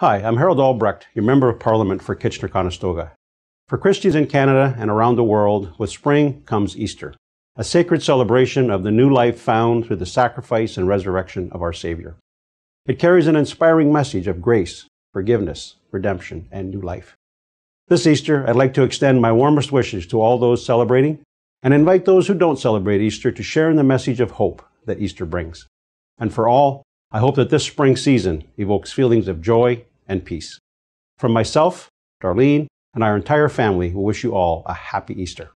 Hi, I'm Harold Albrecht, your Member of Parliament for Kitchener-Conestoga. For Christians in Canada and around the world, with spring comes Easter, a sacred celebration of the new life found through the sacrifice and resurrection of our Savior. It carries an inspiring message of grace, forgiveness, redemption, and new life. This Easter, I'd like to extend my warmest wishes to all those celebrating and invite those who don't celebrate Easter to share in the message of hope that Easter brings. And for all, I hope that this spring season evokes feelings of joy and peace. From myself, Darlene, and our entire family, we wish you all a happy Easter.